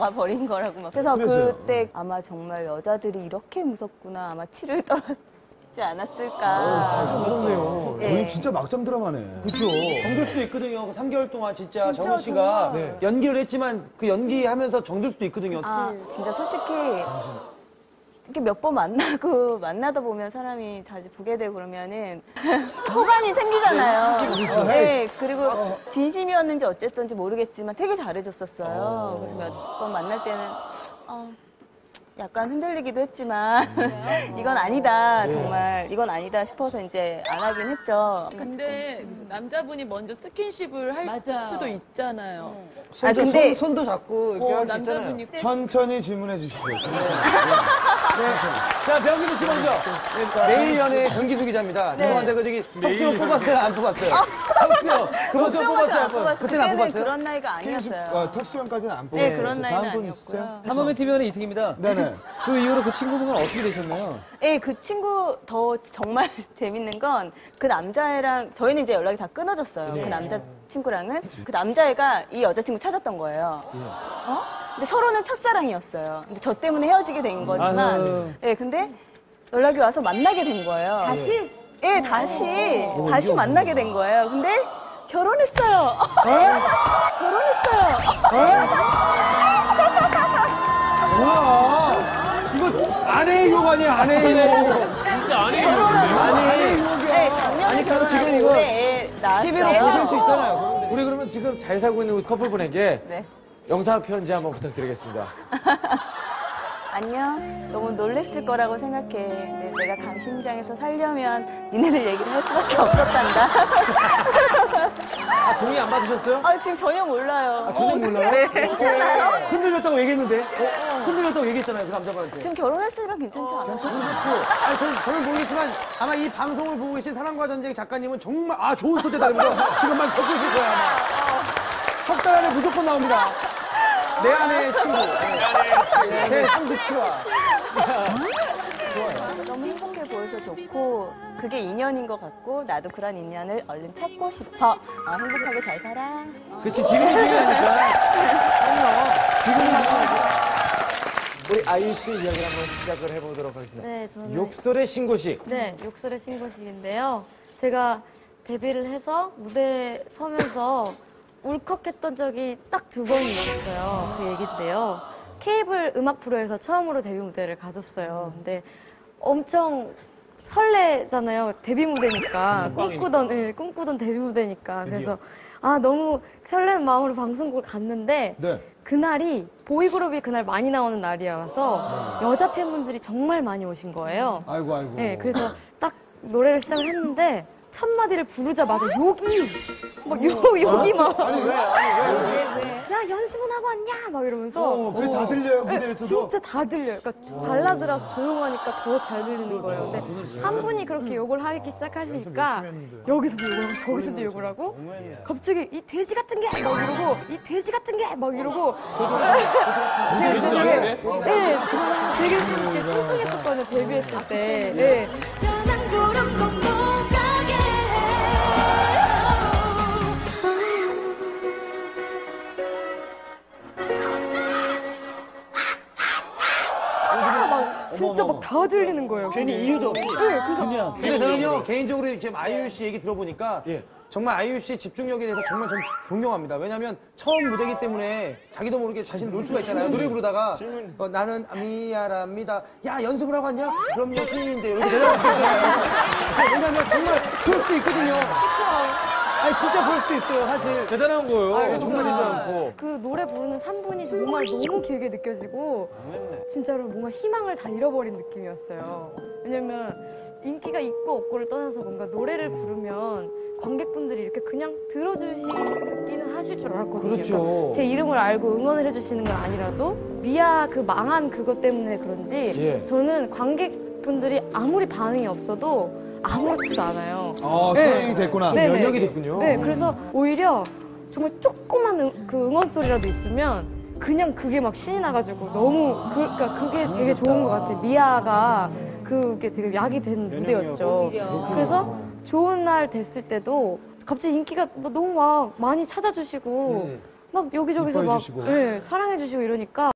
와 버린 거라고 막. 그래서 그래서요. 그때 아마 정말 여자들이 이렇게 무섭구나 아마 치를 떨었지 않았을까. 어, 진짜 무섭네요. 예. 거의 진짜 막장 드라마네. 그렇죠. 정들 수도 있거든요. 3개월 동안 진짜, 진짜 정우 씨가 정말. 연기를 했지만 그 연기하면서 정들 수도 있거든요. 아, 진짜 솔직히 이렇게 몇 번 만나고 만나다 보면 사람이 자주 보게 되고 그러면은 호감이 생기잖아요. 네, 그리고 진심이었는지 어쨌든지 모르겠지만 되게 잘해줬었어요. 그래서 몇 번 만날 때는 어, 약간 흔들리기도 했지만 이건 아니다 정말 이건 아니다 싶어서 이제 안 하긴 했죠. 근데 그 남자분이 먼저 스킨십을 할 맞아. 수도 있잖아요. 아 근데 손, 도 잡고 이렇게 어, 할 수 있잖아요. 남자분이 천천히 질문해 주십시오. 천천히. 자, 배영기도 씨 먼저. 네, 매일 연애 전기수 기자입니다. 죄송한데 그 저기 턱수로 뽑았어요? 안 뽑았어요? 턱수요. 그것도 뽑았어요? 안 뽑았어요? 그때는 안 뽑았어요? 그런 나이가 아니었어요. 아, 턱수염까지는 안 네, 뽑았어요. 그런 나이는 다음 분. 있으세요? 한번의 TV연의 이특입니다. 네네. 그 이후로 그 친구분은 어떻게 되셨나요? 예, 그 친구 더 정말 재밌는 건 그 남자애랑 저희는 이제 연락이 다 끊어졌어요. 그 남자 친구랑은 그 남자애가 이 여자친구 찾았던 거예요. 어? 근데 서로는 첫사랑이었어요. 근데 저 때문에 헤어지게 된 거지만, 아유. 예, 근데 연락이 와서 만나게 된 거예요. 다시? 예, 다시 다시 만나게 된 거예요. 근데 결혼했어요. 결혼했어요. 뭐야? 이거 아내의 욕 아니야, 아내의 욕. 진짜 아니에요. 아내의 욕이야. 네, 작년에 결혼하고 지금 이거 올해 애 낳았어요. TV로 보실 수 있잖아요. 그런데. 우리 그러면 지금 잘 살고 있는 커플분에게 네. 영상 편지 한번 부탁드리겠습니다. 안녕. 너무 놀랬을 거라고 생각해. 근데 내가 당신 입장에서 살려면 니네들 얘기를 할 수밖에 없었단다. 아, 동의 안 받으셨어요? 아, 지금 전혀 몰라요. 아, 전혀 몰라요? 네, 괜찮아요? 흔들렸다고 얘기했는데? 어? 흔들렸다고 얘기했잖아요, 그 남자분한테. 지금 결혼했으니까 괜찮지 않아요? 그렇죠. 아니, 저는, 저는 모르겠지만 아마 이 방송을 보고 계신 사랑과 전쟁 작가님은 정말 아 좋은 소재다 이러면서 지금 막 적고 있을 거야 아마. 석달 안에 무조건 나옵니다. 내 아내의 친구. 네. 제 37화. 너무 행복해 보여서 좋고, 그게 인연인 것 같고, 나도 그런 인연을 얼른 찾고 싶어. 어, 행복하게 잘 살아. 어. 그치, 지금이 중요하니까. 우리 아이유 씨 이야기를 한번 시작을 해보도록 하겠습니다. 네, 저는 욕설의 신고식. 네, 욕설의 신고식인데요. 제가 데뷔를 해서 무대에 서면서 울컥했던 적이 딱 두번 있었어요. 그 얘기인데요. 케이블 음악 프로에서 처음으로 데뷔 무대를 가졌어요. 근데 엄청 설레잖아요. 데뷔 무대니까. 꿈꾸던, 예, 꿈꾸던 데뷔 무대니까. 그래서, 아, 너무 설레는 마음으로 방송국을 갔는데, 네. 그날이 보이그룹이 그날 많이 나오는 날이라서 여자 팬분들이 정말 많이 오신 거예요. 아이고, 아이고. 네, 그래서 딱 노래를 시작을 했는데 첫 마디를 부르자마자 욕이 막 욕, 욕이 막. 아니, 왜? 아니, 왜? 야 연습은 하고 왔냐? 막 이러면서. 어, 그게 다 들려요, 네, 무대에서도. 진짜 다 들려요. 그러니까 발라드라서 조용하니까 더 잘 들리는 거예요. 근데 한 분이 그렇게 욕을 하기 시작하시니까 여기서도 욕을 하고 저기서도 욕을 하고 갑자기 이 돼지 같은 게 막 이러고 이 돼지 같은 게 막 이러고 제가 되게 네, 되게 좀 이렇게 통통했었거든요 데뷔했을 때. 네. 아, 막 진짜 막 다 들리는 거예요. 괜히 이유도 없이. 네, 그래서 근데 저는요 개인적으로 지금 아이유 씨 얘기 들어보니까 정말 아이유 씨의 집중력에 대해서 정말 좀 존경합니다. 왜냐하면 처음 무대기 때문에 자기도 모르게 자신 놀 수가 있잖아요. 노래 부르다가 어, 나는 미안합니다. 야 연습을 하고 왔냐? 그럼요 신인인데 이렇게 있잖아요. 왜냐하면 정말 그럴 수 있거든요. 아니 진짜 그럴 수 있어요 사실. 대단한 거예요. 아유, 정말 되지 않고. 그 노래 부르는 3분이 정말 너무 길게 느껴지고 진짜로 뭔가 희망을 다 잃어버린 느낌이었어요. 왜냐면 인기가 있고 없고를 떠나서 뭔가 노래를 부르면 관객분들이 이렇게 그냥 들어주시기는 하실 줄 알았거든요. 그렇죠. 그러니까 제 이름을 알고 응원을 해주시는 건 아니라도 미아 그 망한 그것 때문에 그런지 예. 저는 관객분들이 아무리 반응이 없어도 아무렇지도 않아요. 아, 네. 트레이닝 됐구나. 네 네. 면역이 됐군요. 네, 그래서 오히려 정말 조그만 응, 그 응원 소리라도 있으면 그냥 그게 막 신이 나가지고 너무 그, 그러니까 그게 되게 좋은 것 같아요. 미아가 그게 되게 약이 된 무대였죠. 그래서 좋은 날 됐을 때도 갑자기 인기가 뭐 너무 막 많이 찾아주시고 막 여기저기서 이뻐해 막 주시고. 예, 사랑해 주시고 이러니까